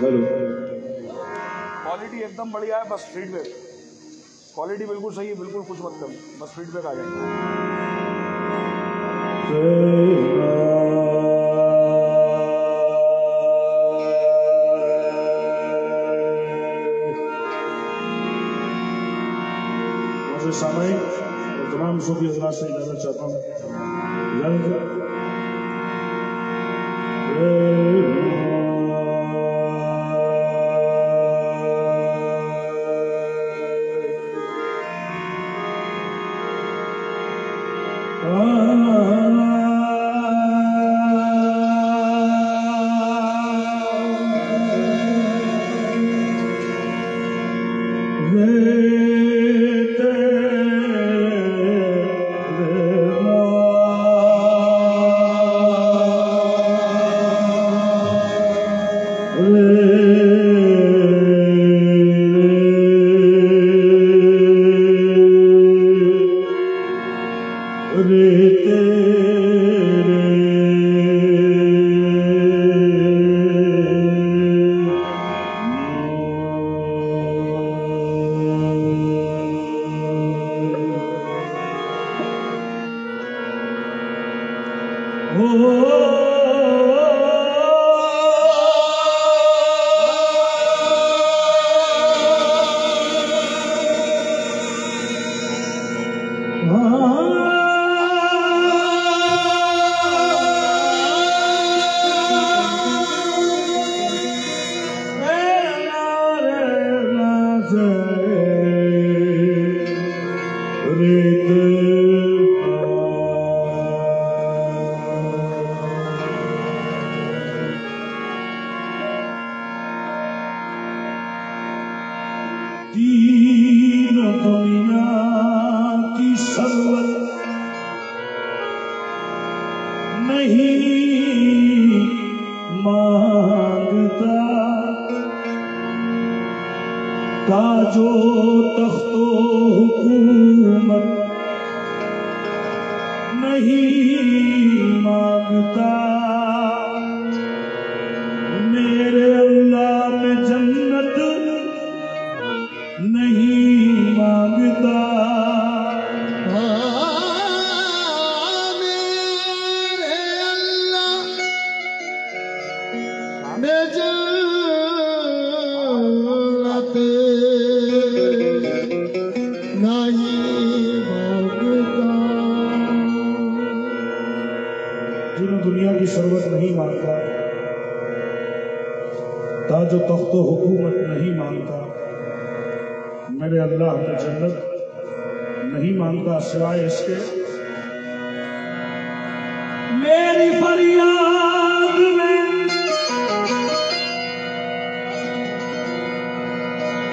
کرو کوالٹی ایک دم بڑھیا ہے بس فیڈ بیک کوالٹی بالکل صحیح ہے بالکل کچھ مت بس فیڈ بیک آ جائے۔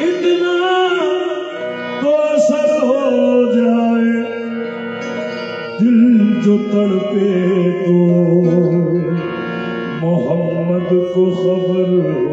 اتنا تو کوثر ہو جائے۔ دل جو تڑپے تو محمد کو خبر ہو۔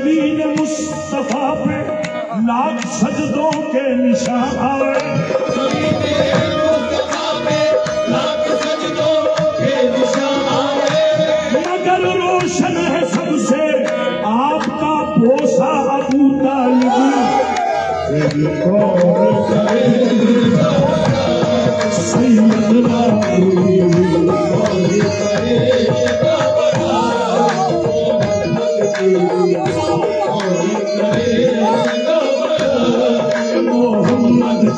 زمین مصطفیٰ پہ لاکھ سجدوں کے نشان آئے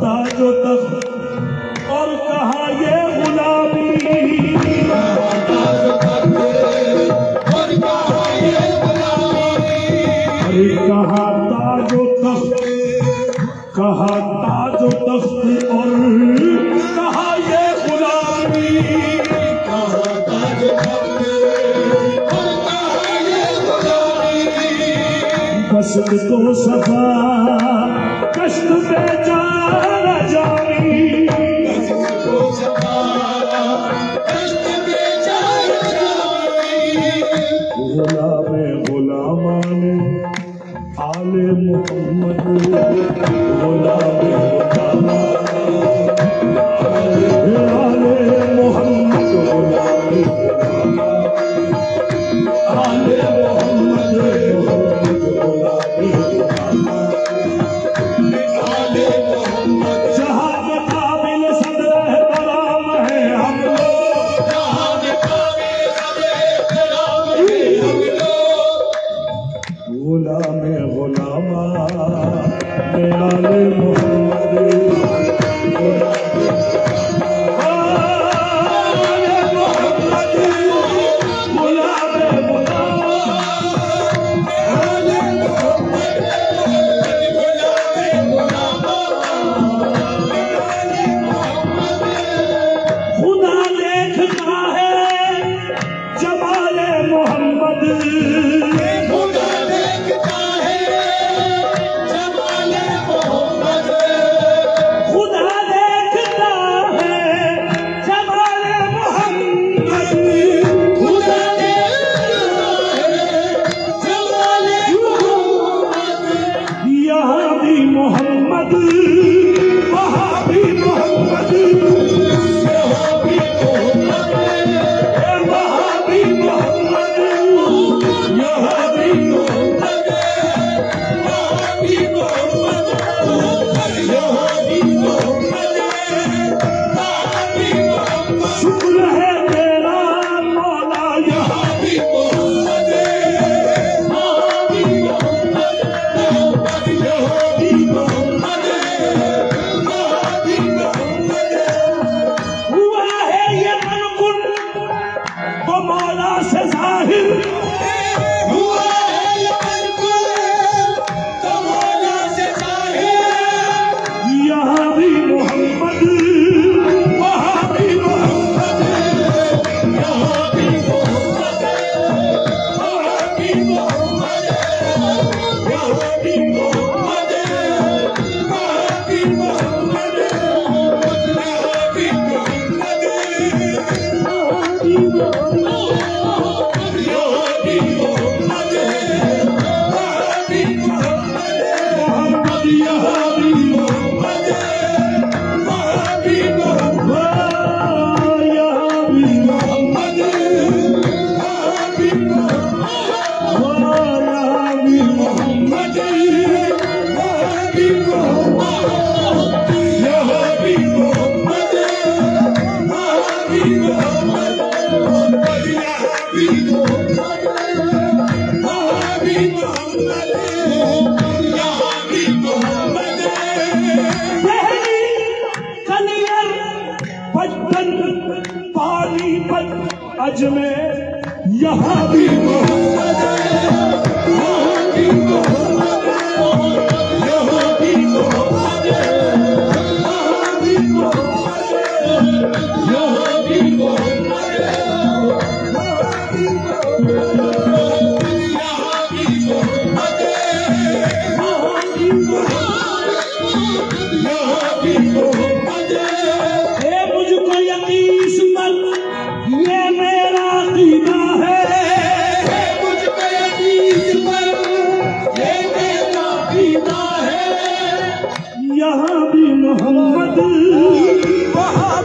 تاج و تخت اور کہا یہ غلامی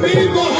people.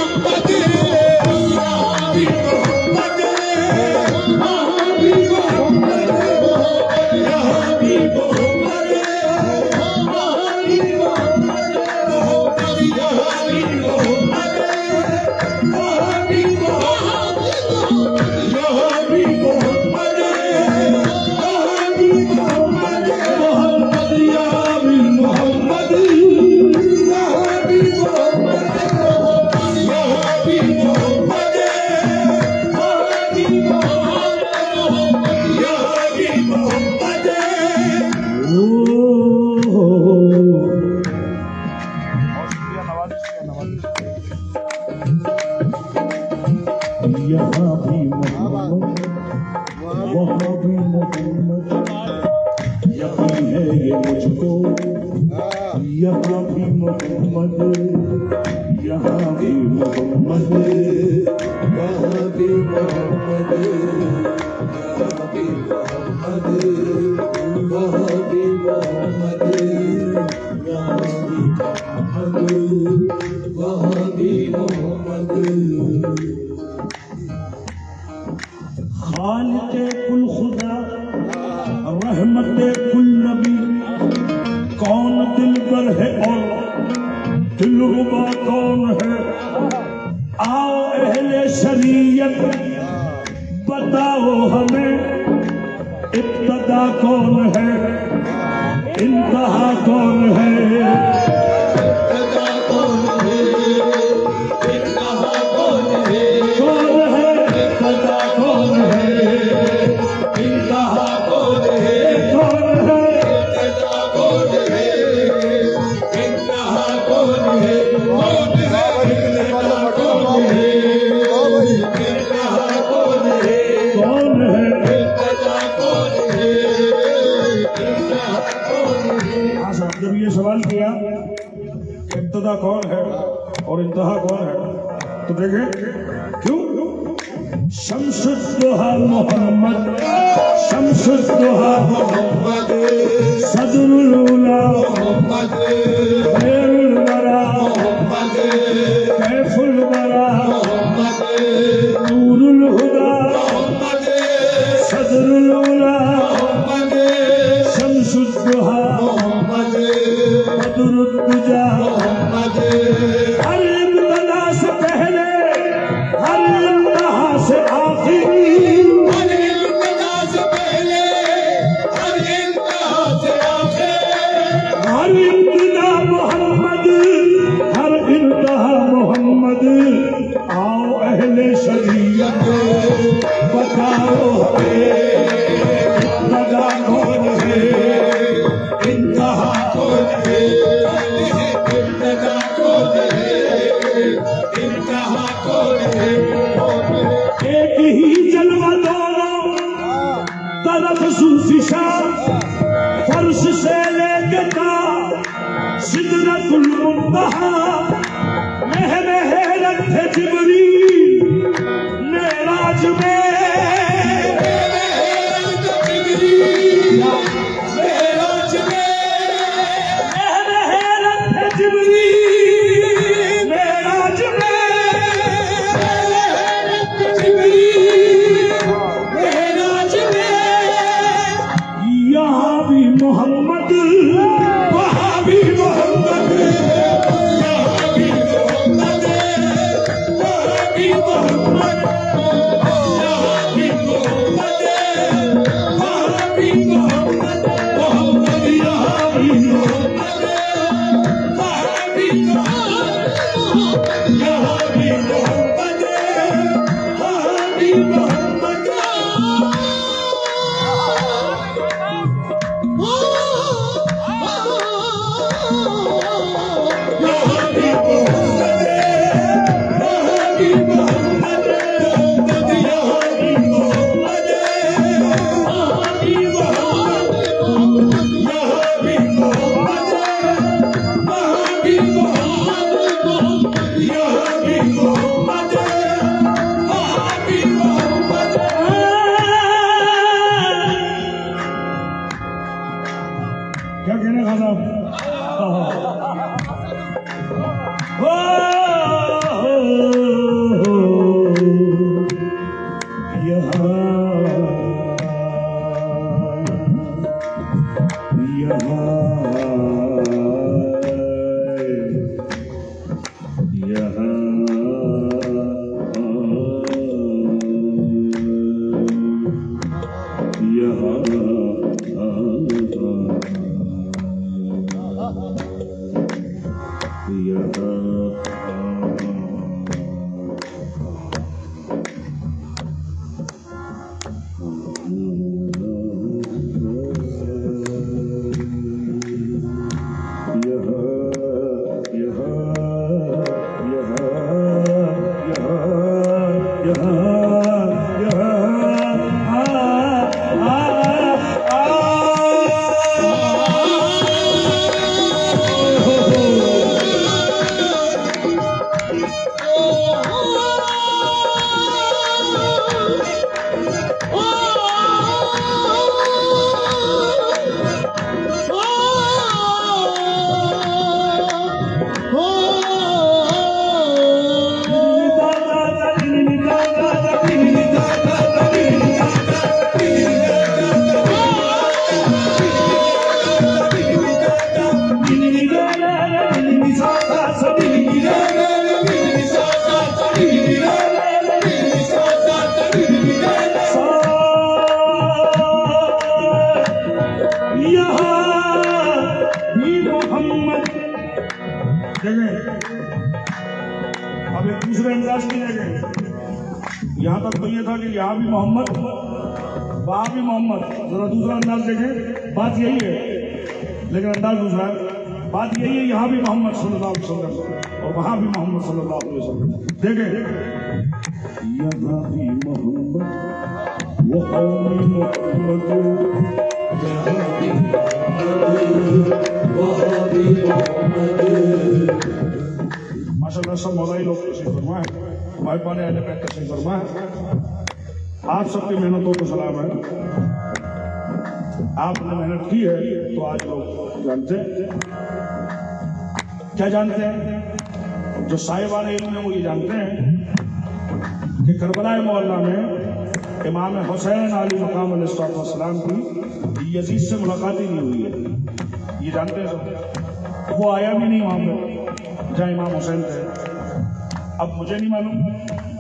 مجھے نہیں معلوم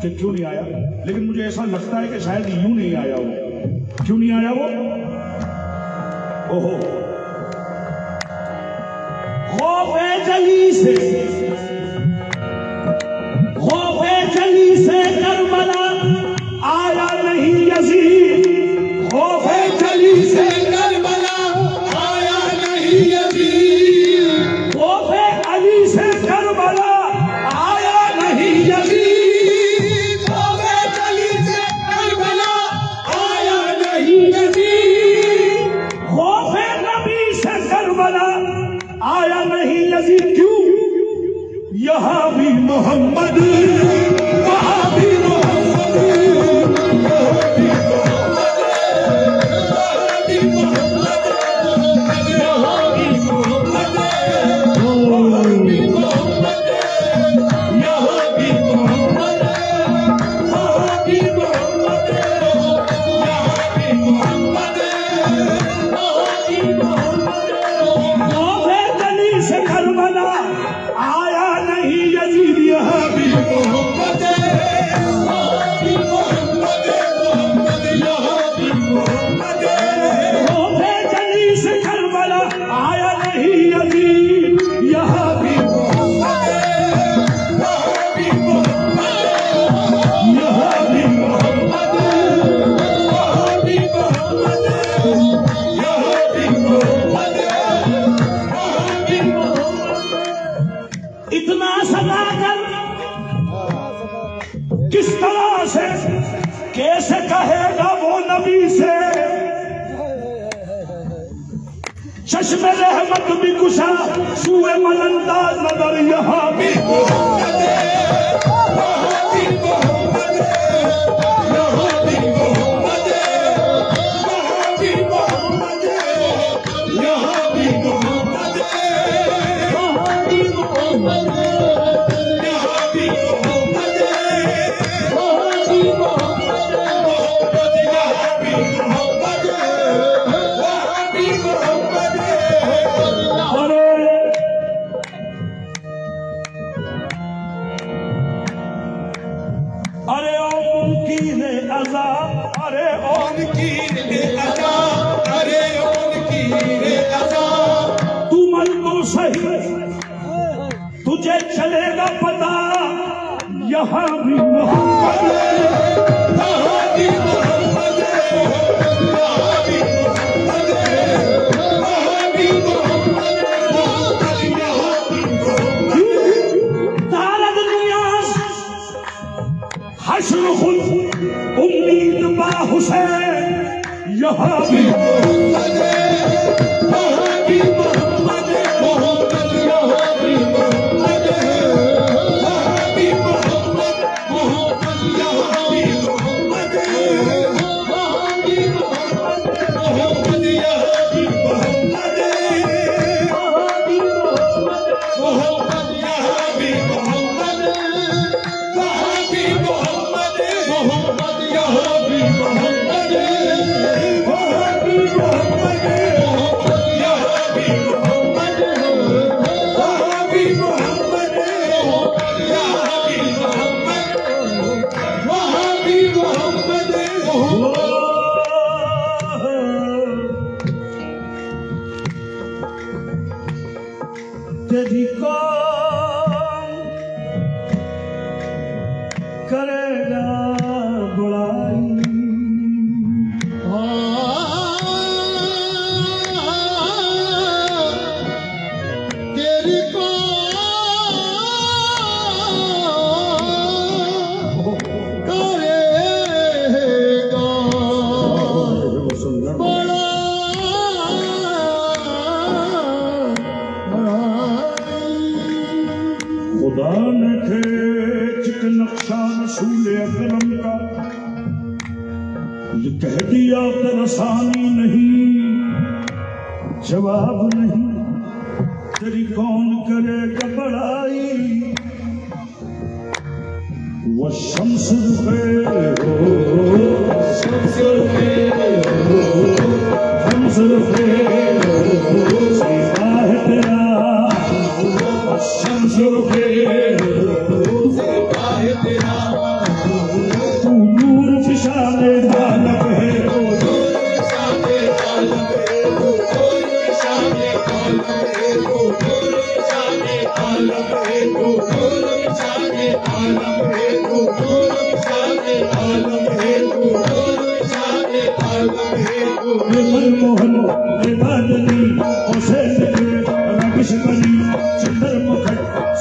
کہ کیوں نہیں آیا، لیکن مجھے ایسا لگتا ہے کہ شاید یوں نہیں آیا وہ کیوں نہیں آیا وہ؟ اوہو۔ خوف جلی سے۔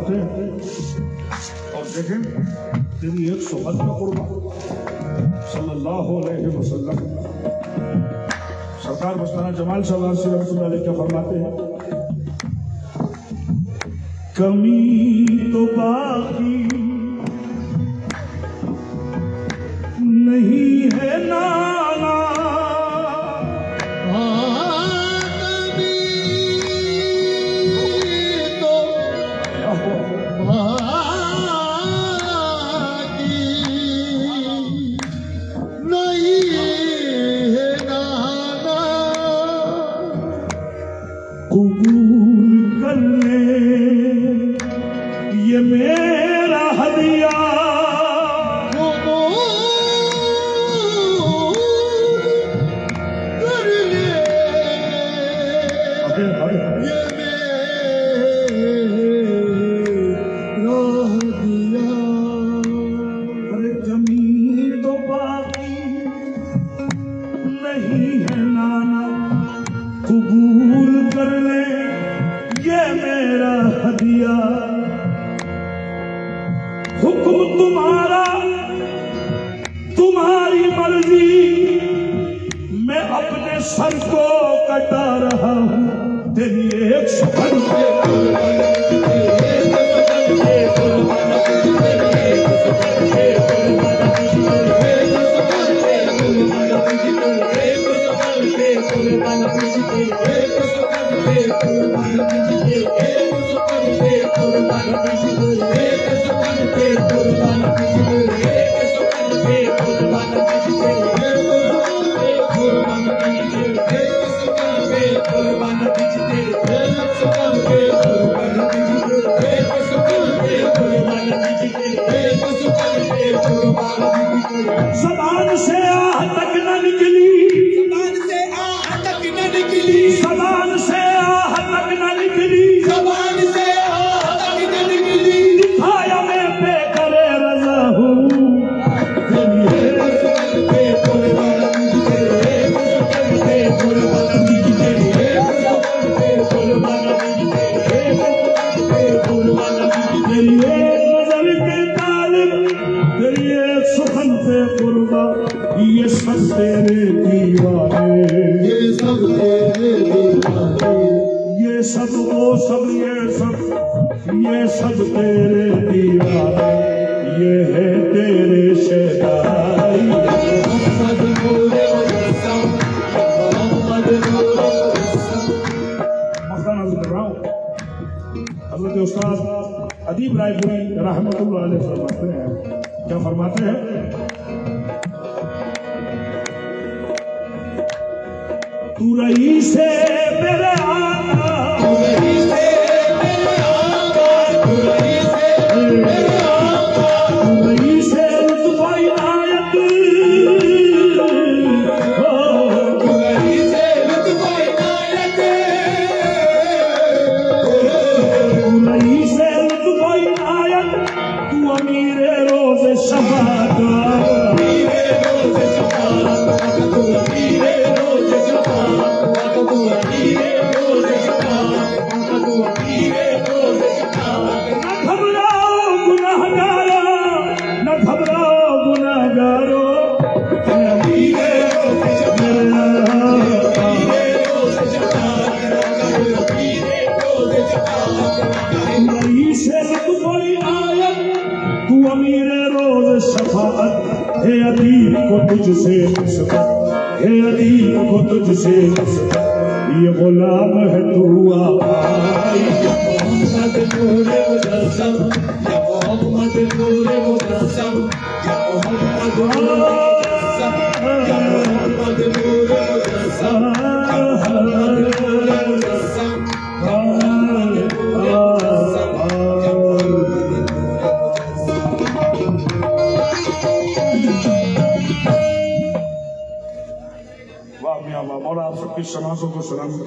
کرتے ہیں اور دیکھیں، تیری ایک سوال کا قربہ۔ صلی اللہ علیہ وسلم۔ سرکار مستانہ جمال صلی اللہ علیہ وسلم علیہ کیا فرماتے ہیں؟ کمی تو باقی نہیں ہے نام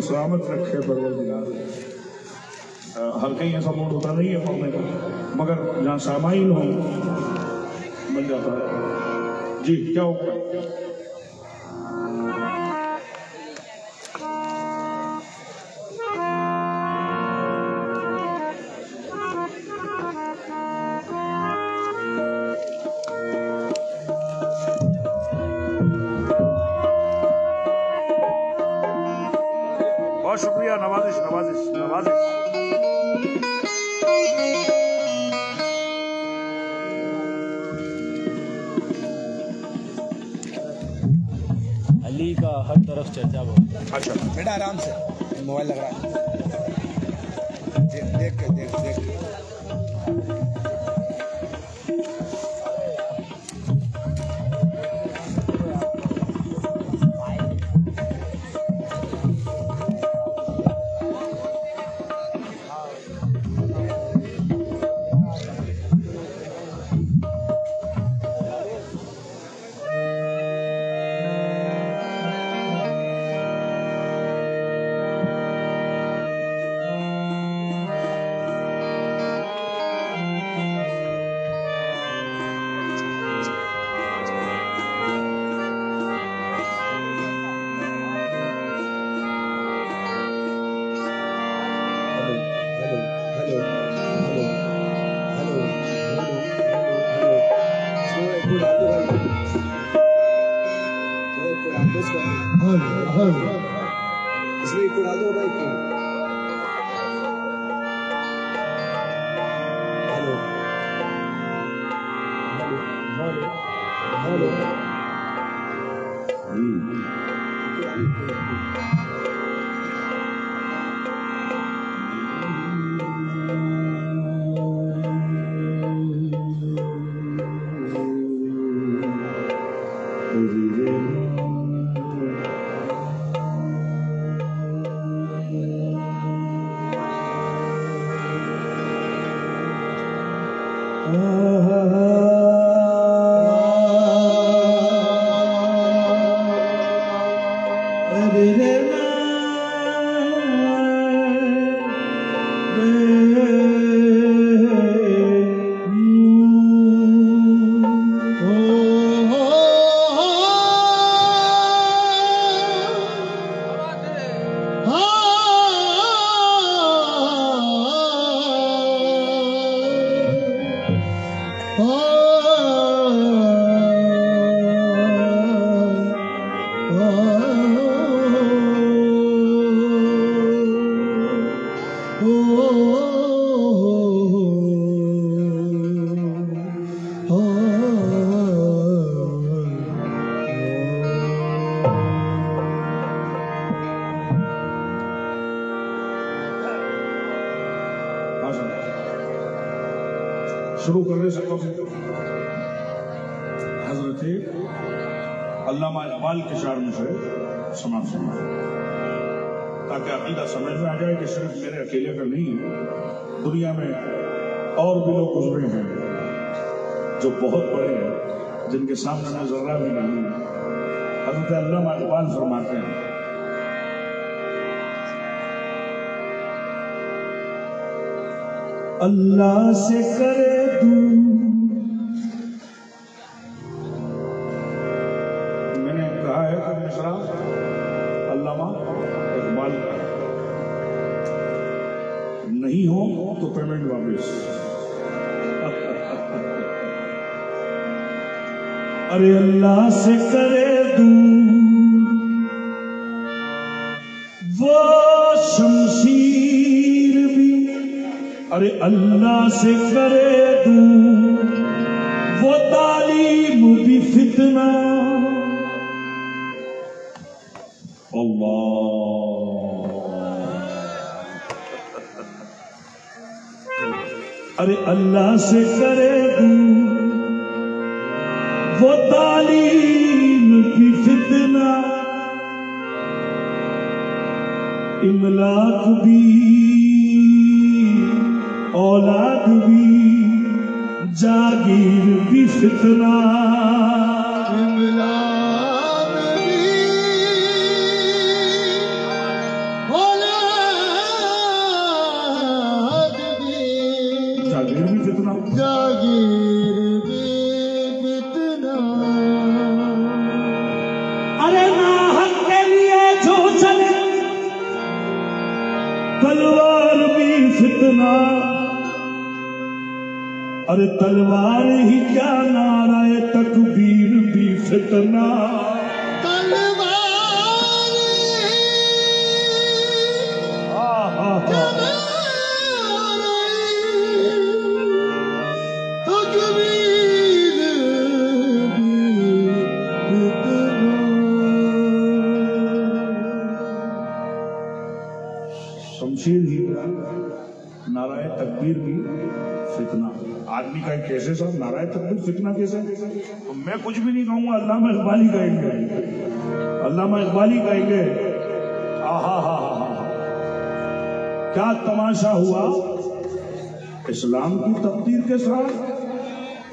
سلامت رکھے ہر کہیں ایسا موڈ ہوتا نہیں ہے پڑھنے کا۔ مگر جہاں سامعین ہوں بن جاتا ہے۔ جی کیا ہوگا کے سامنے میں ذرہ بھی نہیں۔ ہوں حضرت علامہ اقبال فرماتے ہیں۔ اللہ سے کرے تو میں نے کہا ہے کہ مصرا علامہ اقبال کا۔ نہیں ہو تو پیمنٹ واپس۔ ارے اللہ سے کرے دوں وہ شمشیر بھی ارے اللہ سے کرے دوں وہ تعلیم بھی فتنہ۔ اللہ۔ ارے اللہ سے کرے تعلیم کی فتنہ۔ املاک بھی اولاد بھی جاگیر بھی فتنہ۔ میں کچھ بھی نہیں کہوں گا، علامہ اقبالی کہیں گے۔ علامہ اقبالی کہیں گے، آہا ہا ہا کیا تماشا ہوا؟ اسلام کی تقدیر کے ساتھ،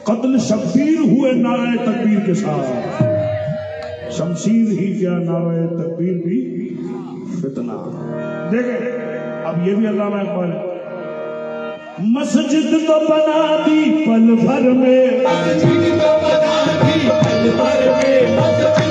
قتل شبیر ہوئے نعرہ تقبیر کے ساتھ۔ شمشیر ہی کیا نعرہ تقبیر بھی؟ فتنہ۔ دیکھیں، اب یہ بھی علامہ اقبال ہے مسجد تو بنا دی پل بھر میں۔ مسجد تو بنا دی پل بھر میں۔ مسجد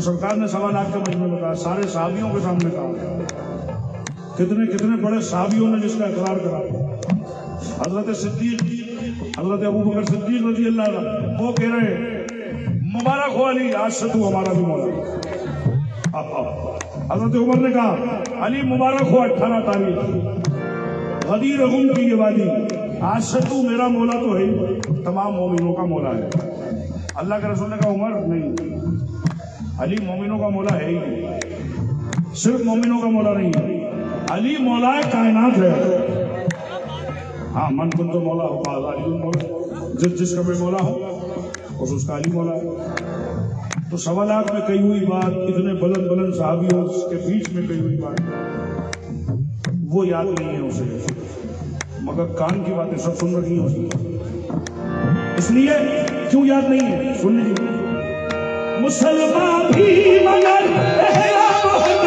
سرکار نے سوا لاکھ کے مجمع میں کہا سارے صحابیوں کے سامنے کہا۔ کتنے کتنے بڑے صحابیوں نے جس کا اقرار کرا۔ حضرت صدیق، حضرت ابو بکر صدیق رضی اللہ عنہ، وہ کہہ رہے ہیں، مبارک ہو علی، آج سے تو ہمارا بھی مولا۔ حضرت عمر نے کہا، علی مبارک ہو، اٹھارہ تاریخ۔ غدیر غم کی یہ وادی، آج سے تو میرا مولا تو ہے تمام مومنوں کا مولا ہے۔ اللہ کے رسول نے کہا، عمر، نہیں۔ علی مومنوں کا مولا ہے ہی نہیں۔ صرف مومنوں کا مولا نہیں ہے علی مولا کائنات ہے۔ ہاں من کن تو مولا ہو، قال علی مولا۔ جس جس کا بھی مولا ہو اس اس کا علی مولا ہے۔ تو سوا لاکھ میں کہی ہوئی بات، اتنے بلند بلند صحابیوں کے بیچ میں کہی ہوئی بات۔ وہ یاد نہیں ہے اسے۔ مگر کان کی باتیں سب سن رکھی ہیں۔ اس اس لیے کیوں یاد نہیں ہے؟ سن لیجیے مسلمان بھی مگر پہلا بہت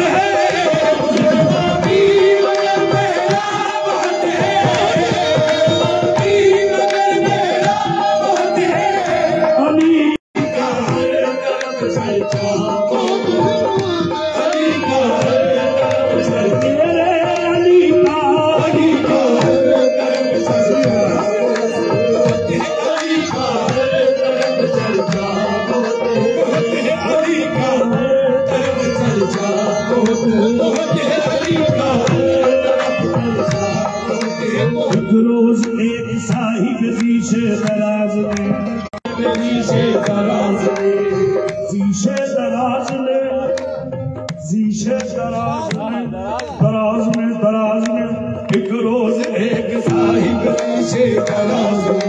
ایک روز ایک صاحب سے دراز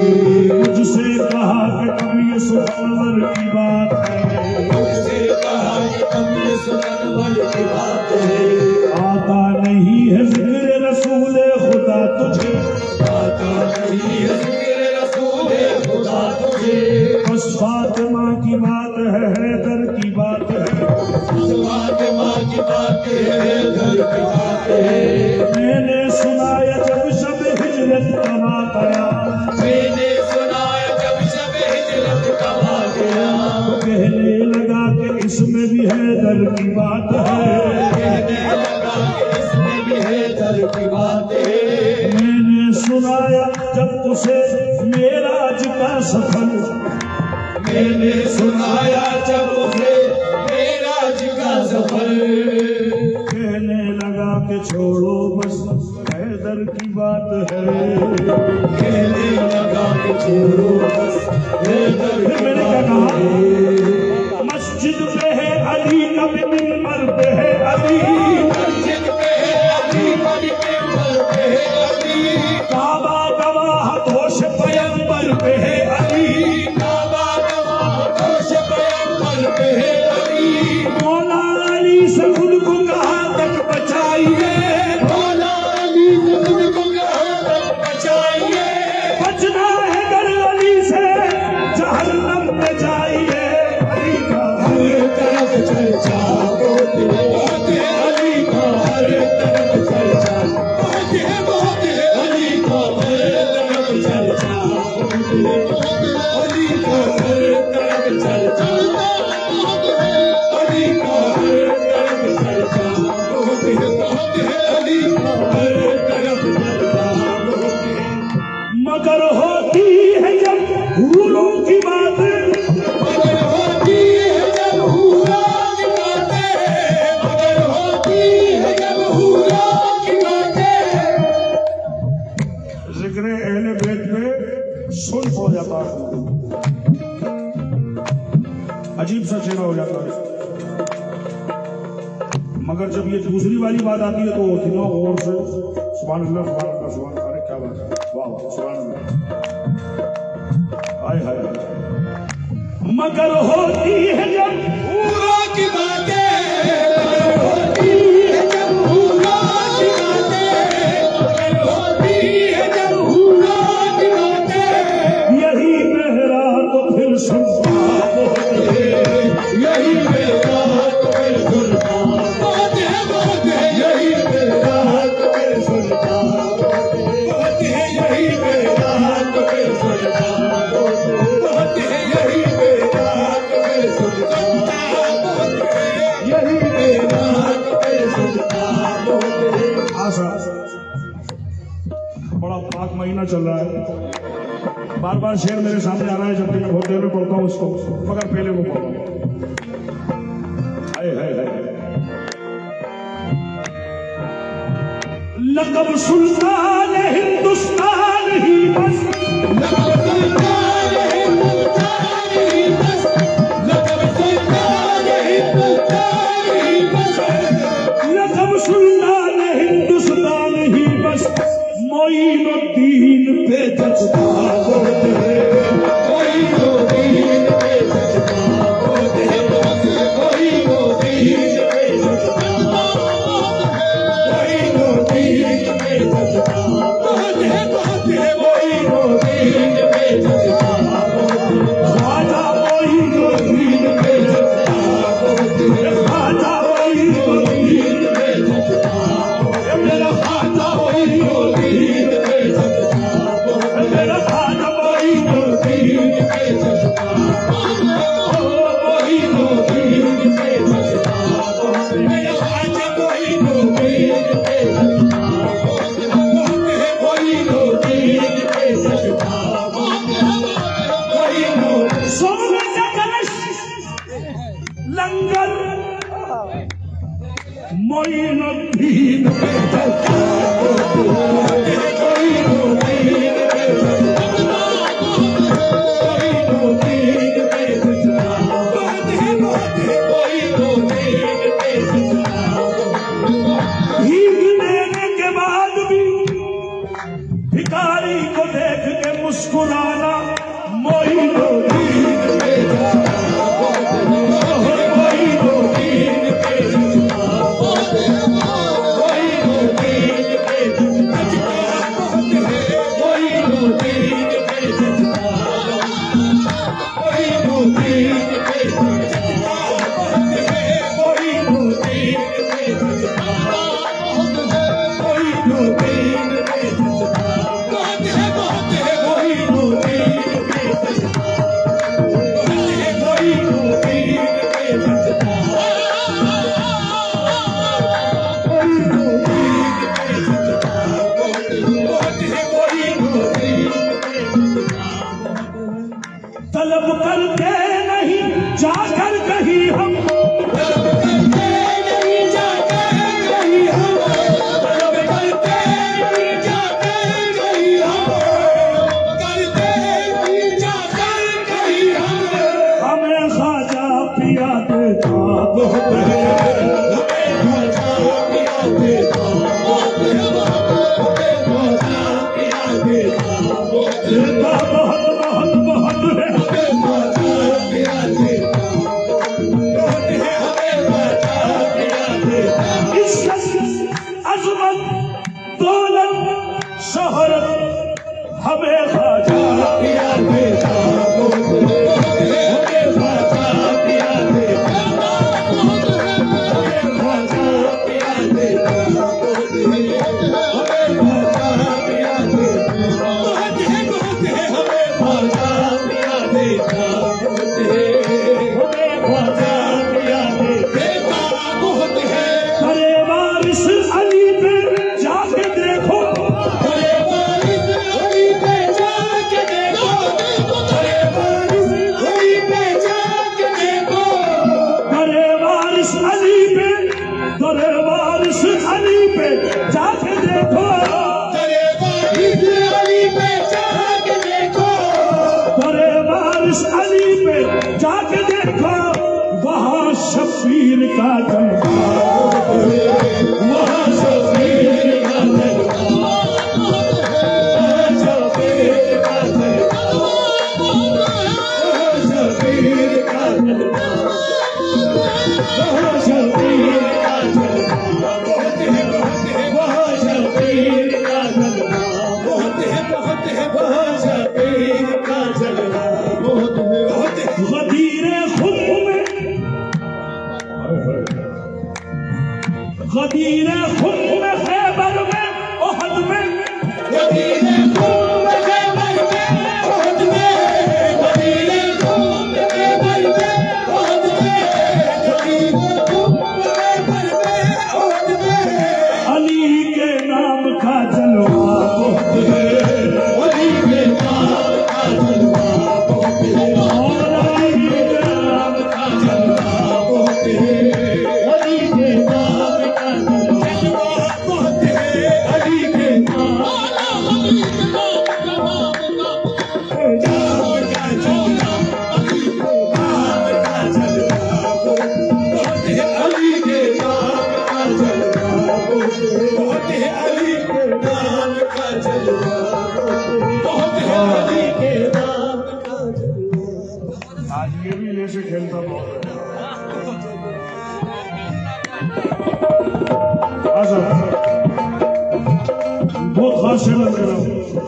مجھ سے کہا کہ کبھی سنور کی بات ہے۔ مجھ سنور کی بات ہے۔ آتا نہیں ہے ذکر رسول خدا تجھے۔ آتا نہیں ہے ذکر رسول خدا تجھے۔ بس فاطمہ کی بات ہے حیدر کی بات ہے۔ بس فاطمہ کی بات ہے حیدر کی بات ہے۔ Hallelujah. Maşallah.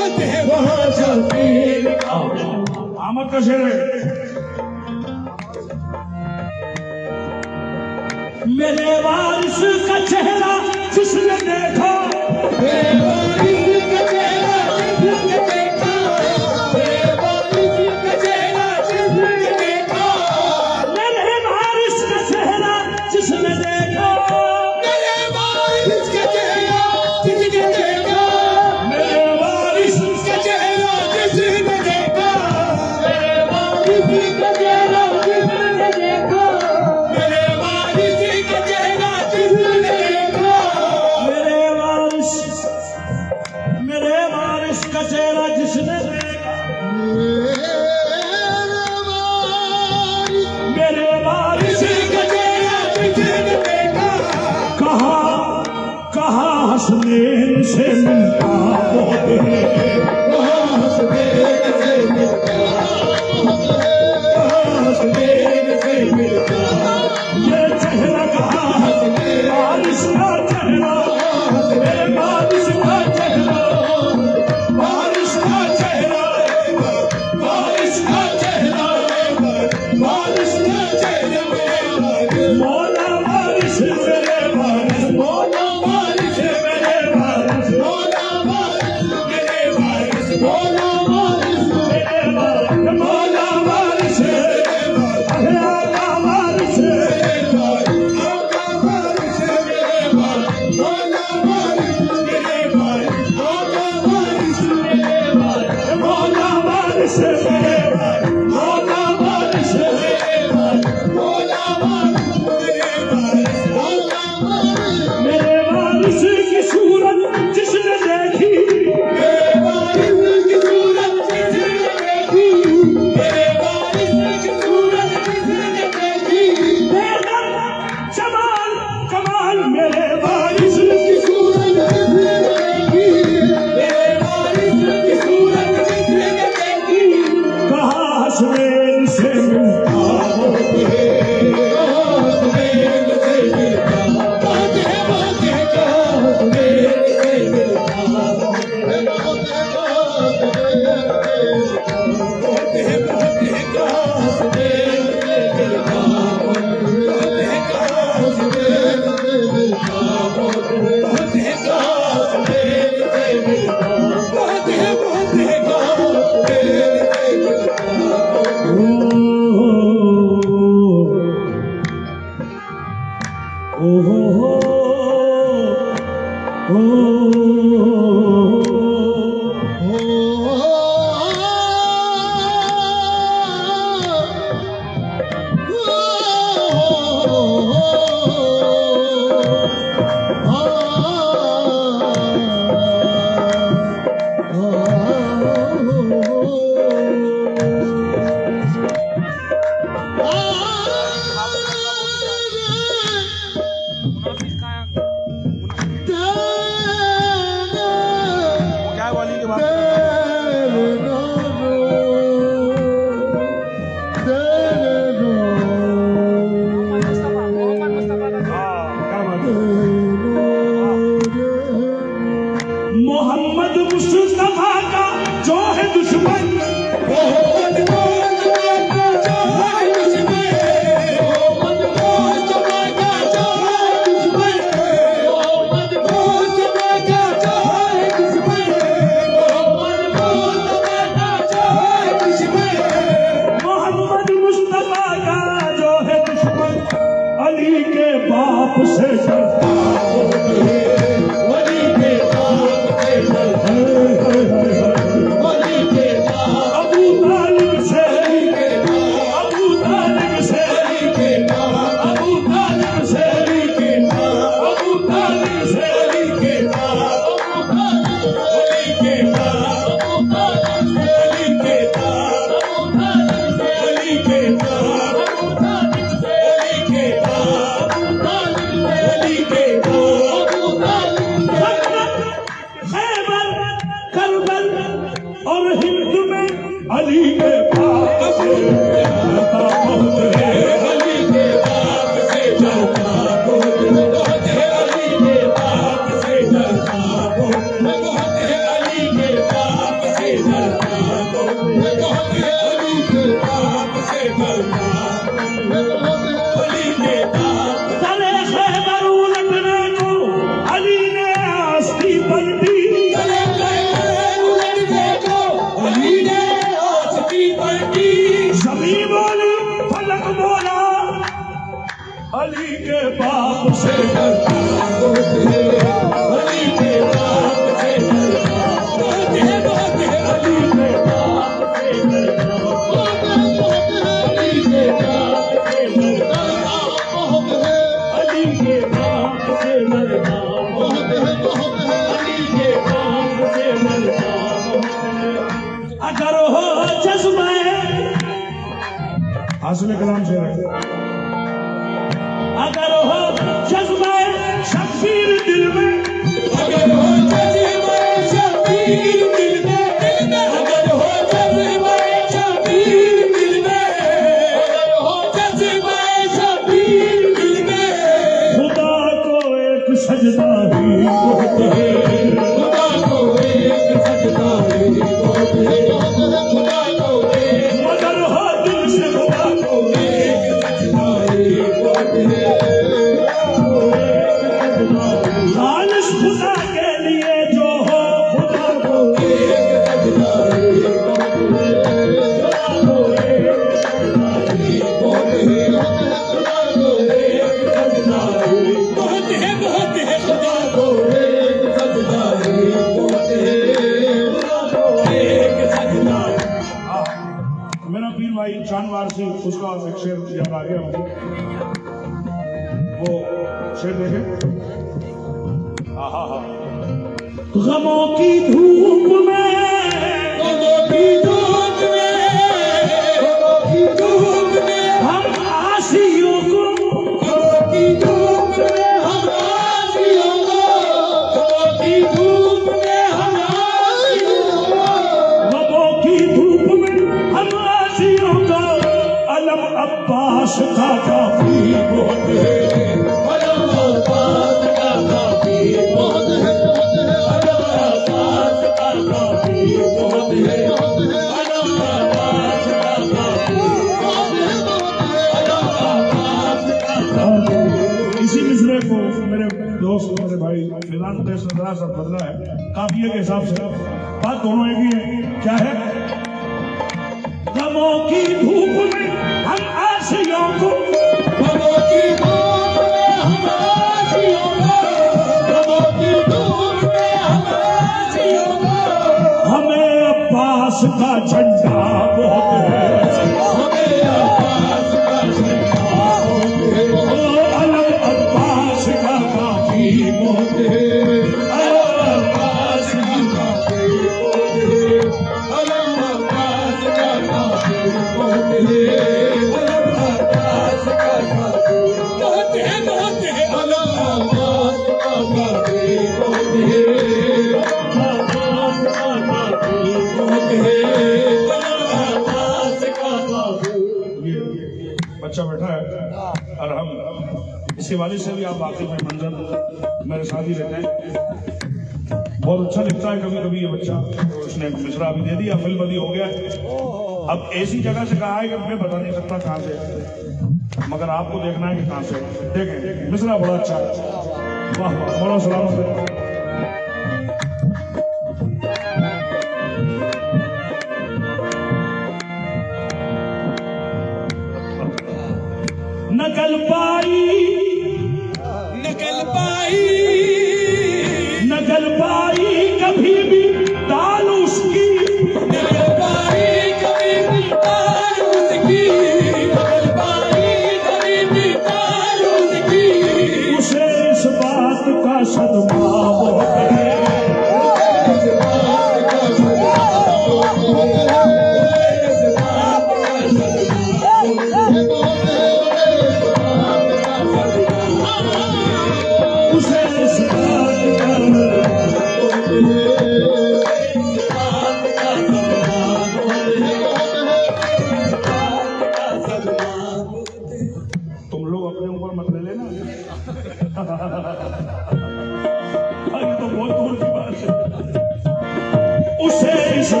حاصل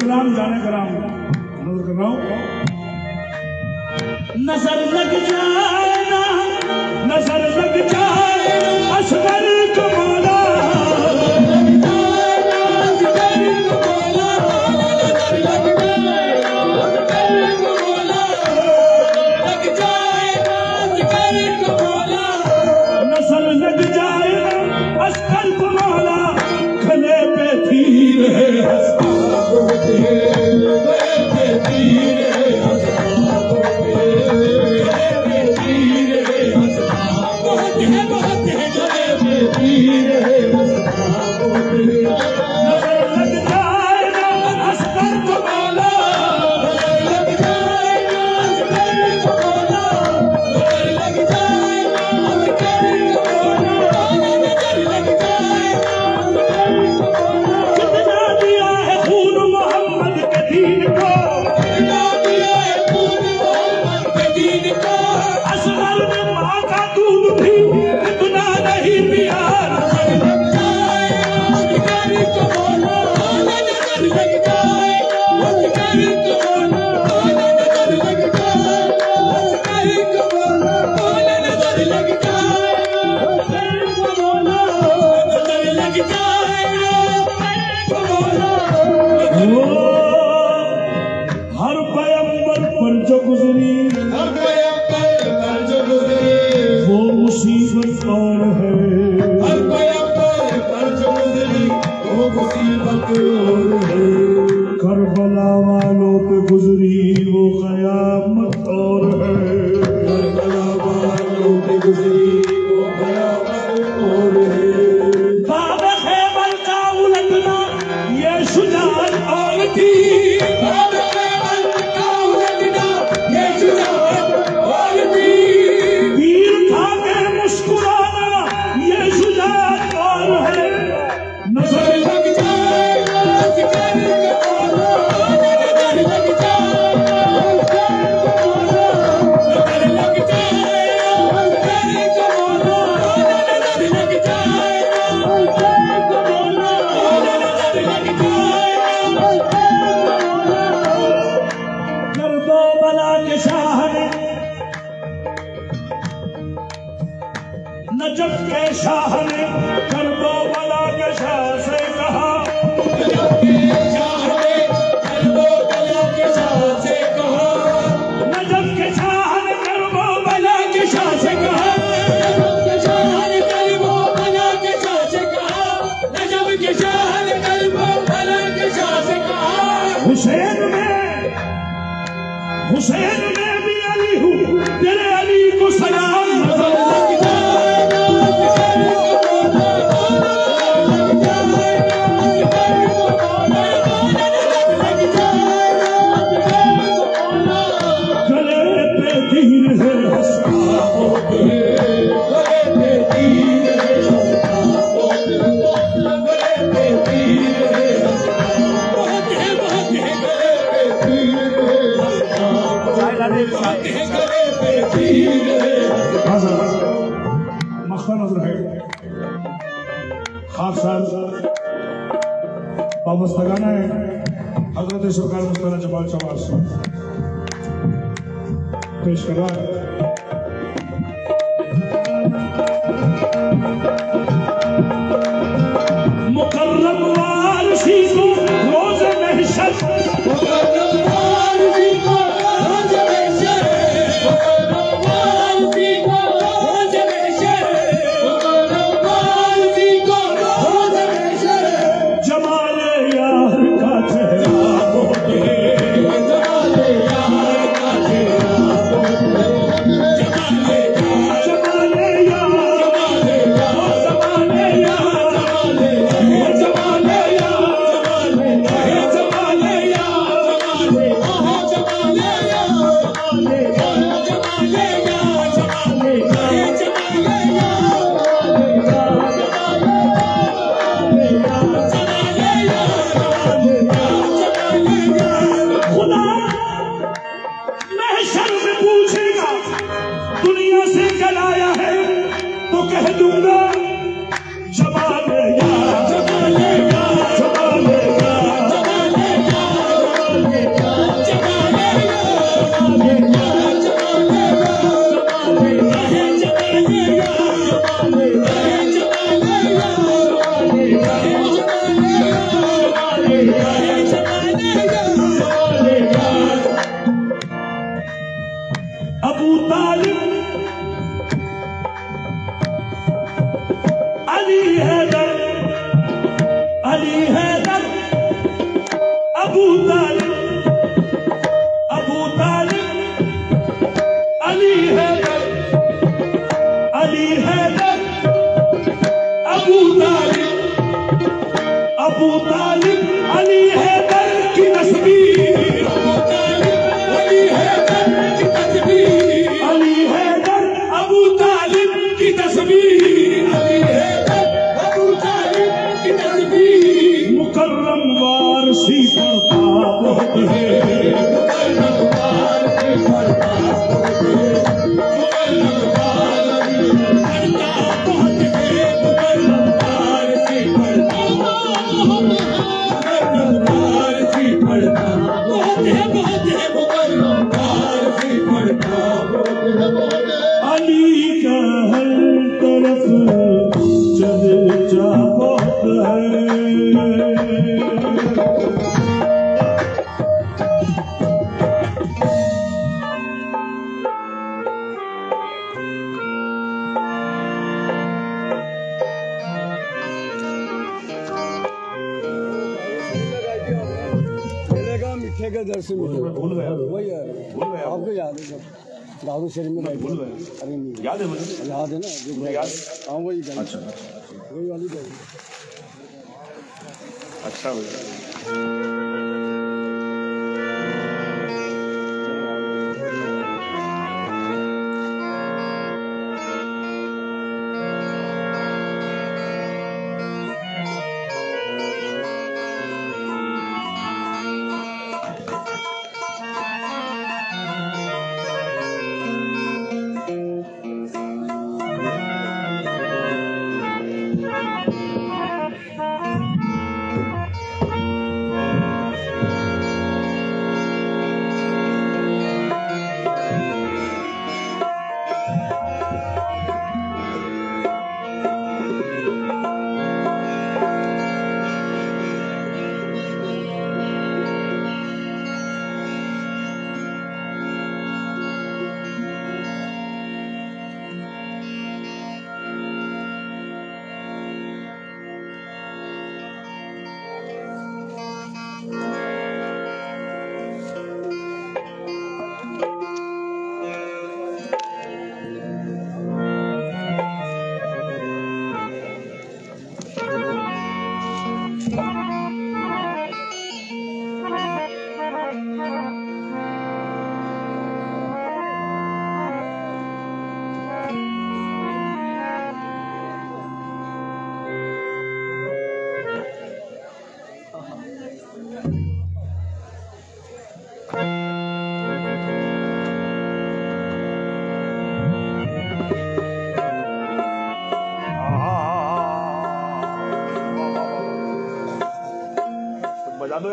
کلام جانے کلام نظر لگ جائے۔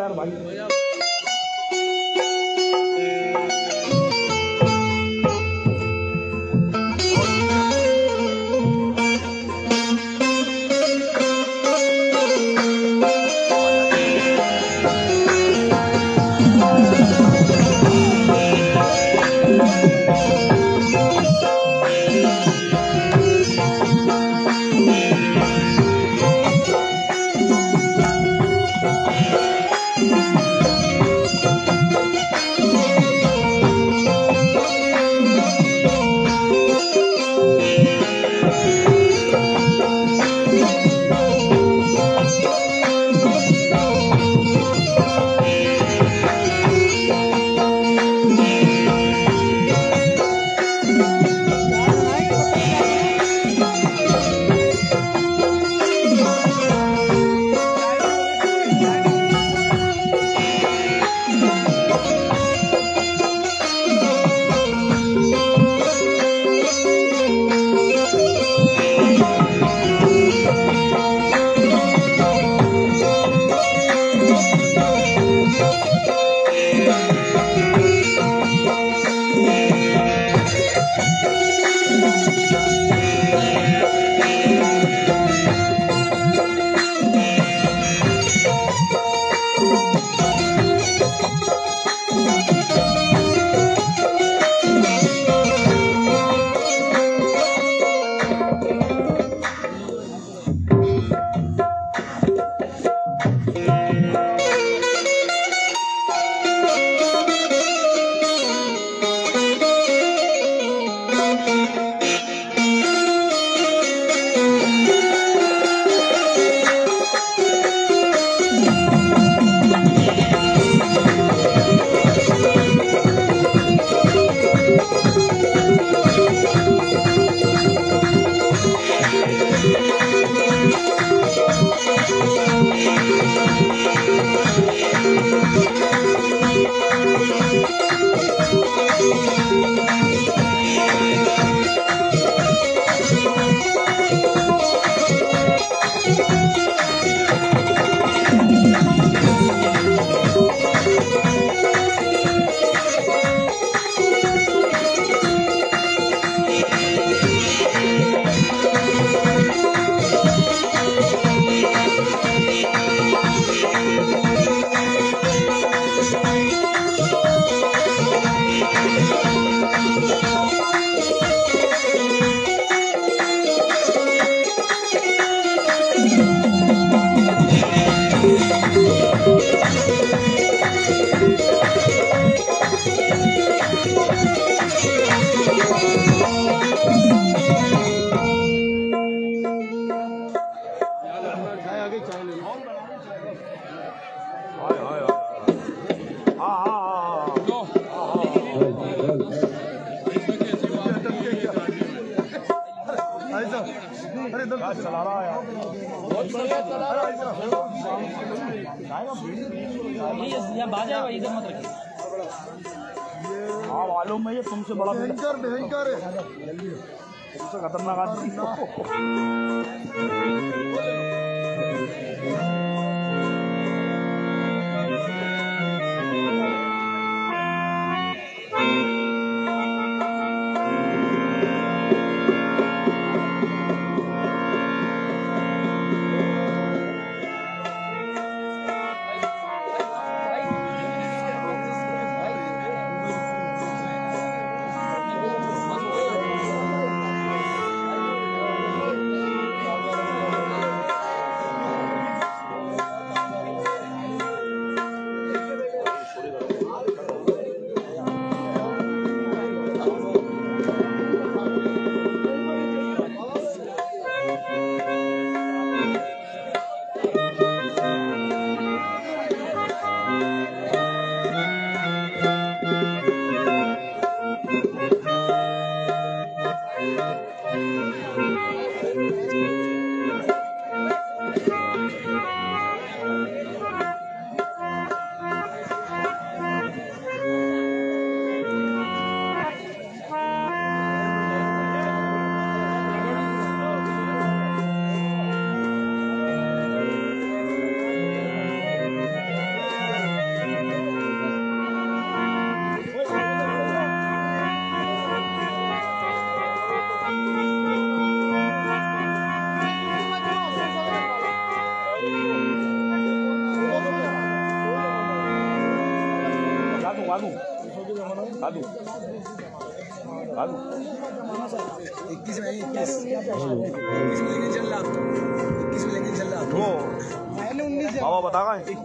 আর ভাই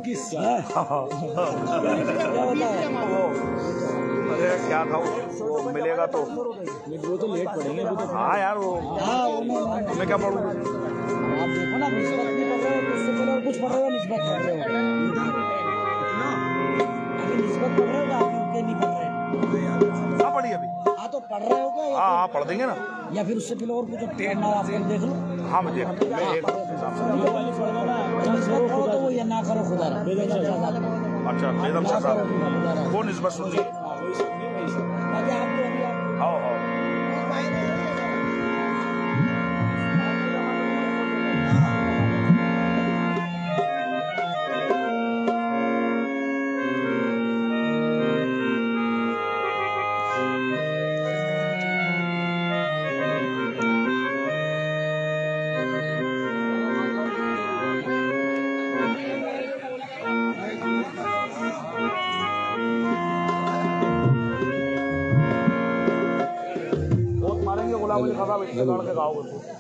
کس ہاں۔ کیا تھا وہ ملے گا تو۔ وہ تو لیٹ پڑیں گے ہاں یار وہ ہاں، میں کیا پڑھوں؟ کچھ پڑھ رہے ہو نسبت پڑھ رہے ہو؟ نسبت پڑھ رہے پڑھ رہے ہو ہاں ہاں پڑھ دیں گے نا۔ یا پھر اس سے پہلے اور کچھ پڑھنا آپ دیکھ لو۔ ہاں مجھے میں ایک تو نہ کرو خدا اچھا بیدم شاہ صاحب۔ اچھا، وہ نسبت سنی؟ ہاں، آپ کو ಹೋಗ್ಬೇಕು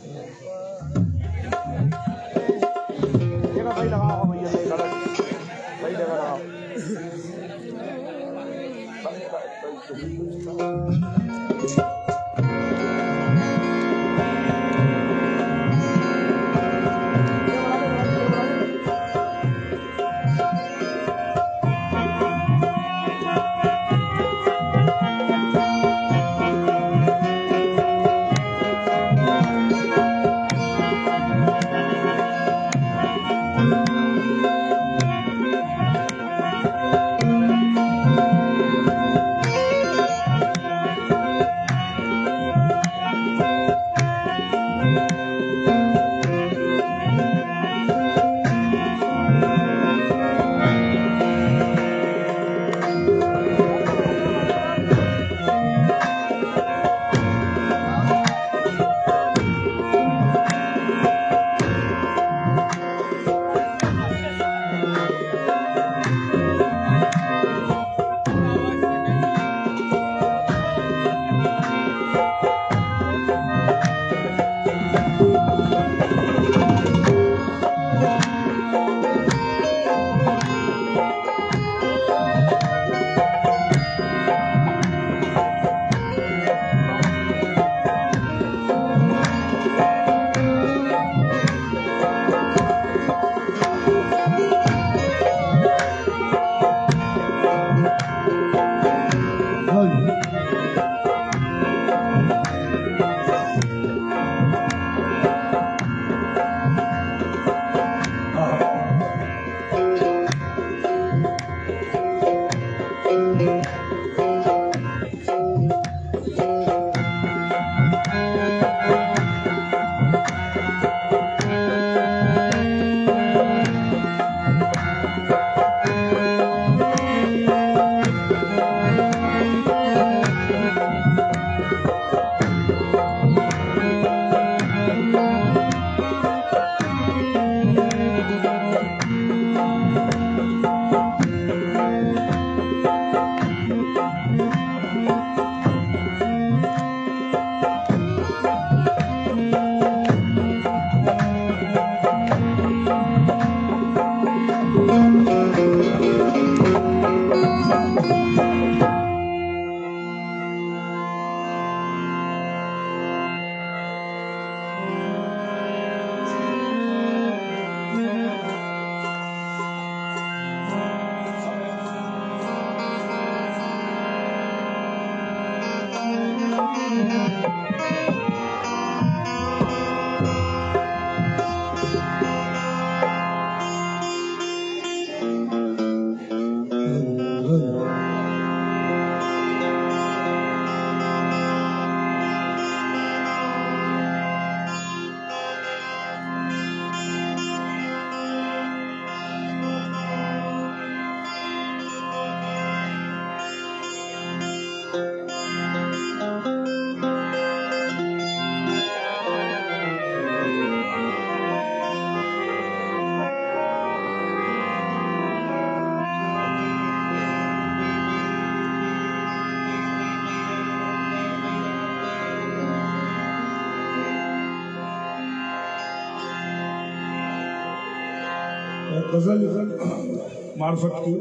معرفت کی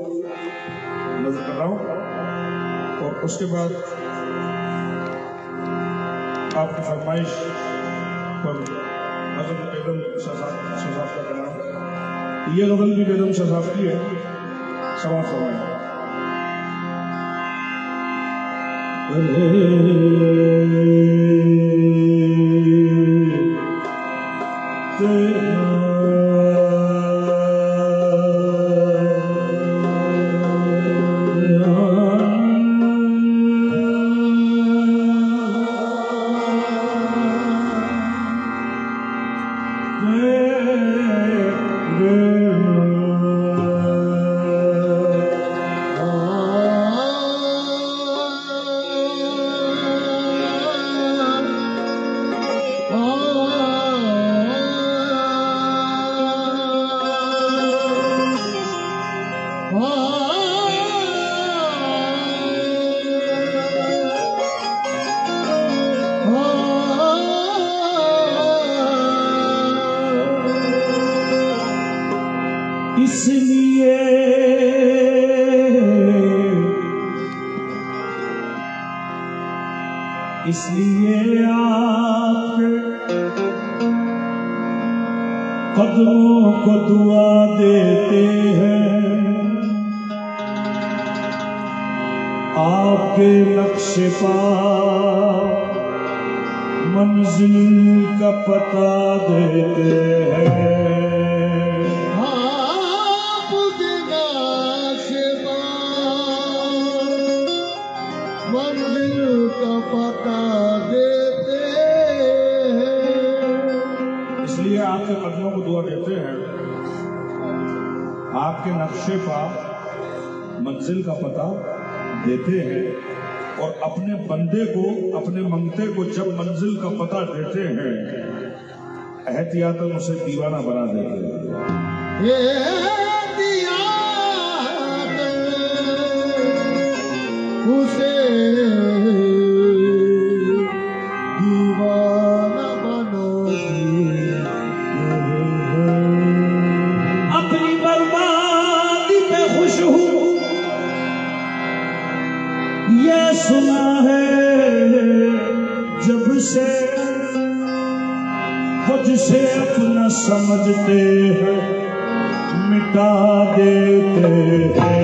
نظر کر رہا ہوں۔ اور اس کے بعد آپ کی فرمائش پر حضرت بیگم شاہ کا کلام۔ یہ غزل بھی بیگم شاہ کی ہے۔ سوال فرمائیں۔ اس احتیاطاً اسے دیوانہ بنا دیتے اسے دیوانہ بنو اپنی بربادی پہ خوش ہوں۔ یہ سنا ہے جب سے جسے اپنا سمجھتے ہیں مٹا دیتے ہیں۔